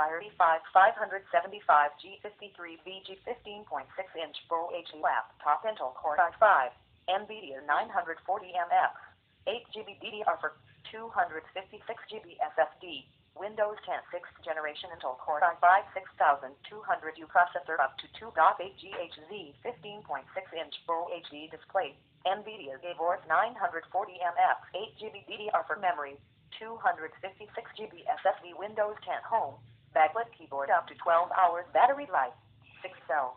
975G53VG 15.6-inch Pro HD laptop Intel Core i5, NVIDIA 940MX, 8GB DDR4 256GB SSD, Windows 10 6th generation Intel Core i5 6200U processor up to 2.8 GHz 15.6-inch Pro HD display, NVIDIA GeForce 940MX, 8GB DDR4 memory, 256GB SSD Windows 10 Home, backlit keyboard up to 12 hours battery life, 6 cell.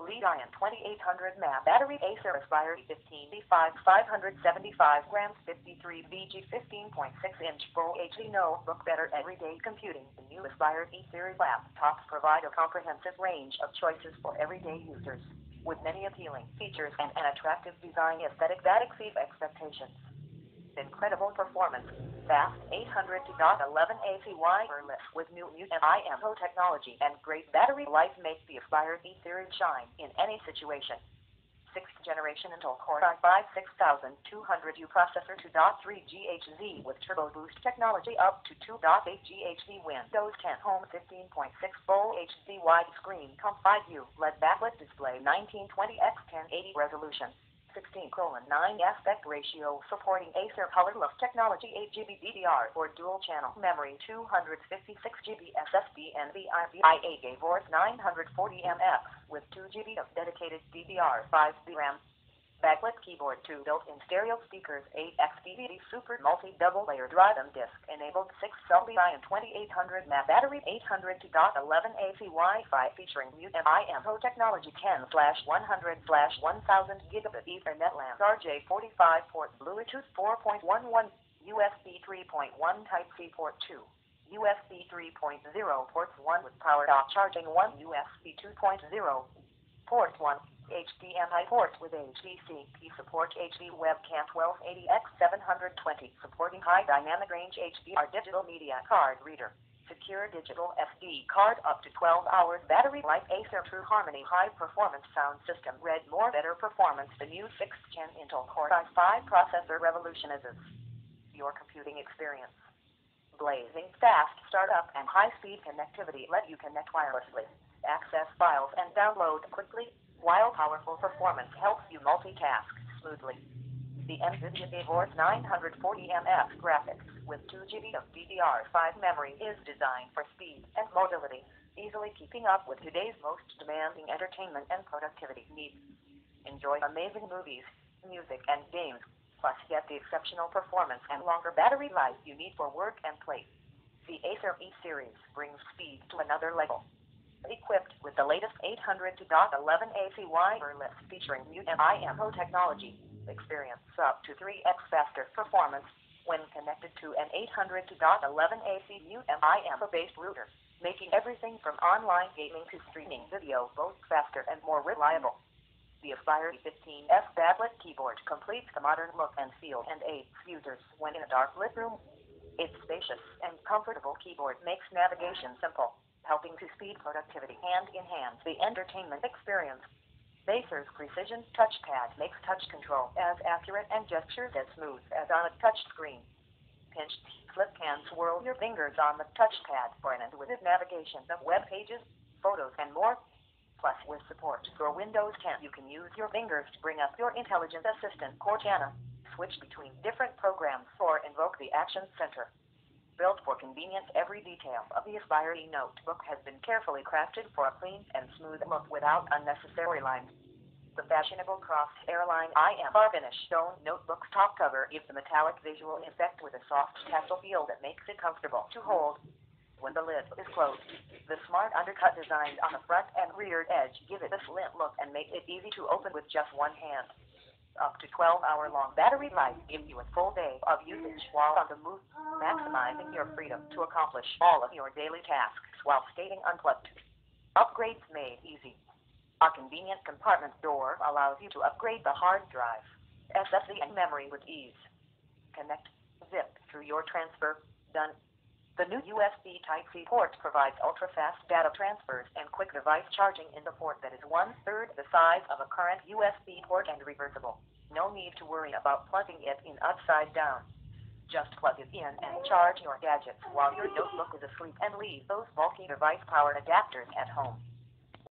Li-Ion 2800 mAh battery Acer Aspire 15 B5 575 grams 53 VG 15.6 inch Full HD notebook better everyday computing. The new Aspire E-Series laptops provide a comprehensive range of choices for everyday users, with many appealing features and an attractive design aesthetic that exceed expectations incredible performance, fast 800 to 11 AC with new IMO technology and great battery life makes the Aspire E-Series shine in any situation. 6th generation Intel Core i5 6200U processor 2.3 GHz with Turbo Boost technology up to 2.8 GHz Windows 10 Home 15.6 Full HD widescreen ComfyView LED backlit display 1920 x 1080 resolution. 16 colon 9 aspect ratio supporting Acer ColorLook technology 8 GB DDR4 dual channel memory 256 GB SSD NVIDIA GeForce 940MX with 2 GB of dedicated DDR 5 VRAM backlit keyboard, two built-in stereo speakers, 8 XDVD super multi double layer drive M-DISC enabled 6 cell Li-ion 2800 mAh battery 800 to 11 AC Wi-Fi featuring MU-MIMO technology 10 slash 100 slash 1000 gigabit Ethernet LAN RJ45 port Bluetooth 4.11 USB 3.1 Type C port 2. USB 3.0 ports 1 with power dock charging 1 USB 2.0 port 1 HDMI port with HDCP support HD webcam 1280x720 supporting high dynamic range HDR digital media card reader. Secure digital SD card up to 12 hours battery life Acer True Harmony high performance sound system read more better performance the new 6th gen Intel Core i5 processor revolutionizes your computing experience. Blazing fast startup and high speed connectivity let you connect wirelessly, access files and download quickly while powerful performance helps you multitask smoothly. The NVIDIA GeForce 940MX graphics with 2 GB of DDR5 memory is designed for speed and mobility, easily keeping up with today's most demanding entertainment and productivity needs. Enjoy amazing movies, music, and games, plus get the exceptional performance and longer battery life you need for work and play. The Acer E-Series brings speed to another level equipped with the latest 800 to 11 AC wireless featuring MU-MIMO technology. Experience up to 3x faster performance when connected to an 800 to 11 AC mute IMO based router, making everything from online gaming to streaming video both faster and more reliable. The Aspire 15S backlit keyboard completes the modern look and feel and aids users when in a dark lit room. Its spacious and comfortable keyboard makes navigation simple helping to speed productivity hand in hand the entertainment experience. Acer's Precision Touchpad makes touch control as accurate and gestures as smooth as on a touch screen. Pinched flip can swirl your fingers on the touchpad for an intuitive navigation of web pages, photos, and more. Plus, with support for Windows 10, you can use your fingers to bring up your intelligent assistant Cortana, switch between different programs, or invoke the Action Center. Built for convenience, every detail of the Aspire notebook has been carefully crafted for a clean and smooth look without unnecessary lines. The fashionable Croft Airline IMR finish stone notebook's top cover gives a metallic visual effect with a soft tactile feel that makes it comfortable to hold when the lid is closed. The smart undercut designs on the front and rear edge give it a slim look and make it easy to open with just one hand up to 12 hour long battery life gives you a full day of usage while on the move, maximizing your freedom to accomplish all of your daily tasks while staying unplugged. Upgrades made easy. A convenient compartment door allows you to upgrade the hard drive, SSD, and memory with ease. Connect zip through your transfer. Done. The new USB Type-C port provides ultra-fast data transfers and quick device charging in the port that is one-third the size of a current USB port and reversible. No need to worry about plugging it in upside down. Just plug it in and charge your gadgets while your notebook is asleep and leave those bulky device power adapters at home.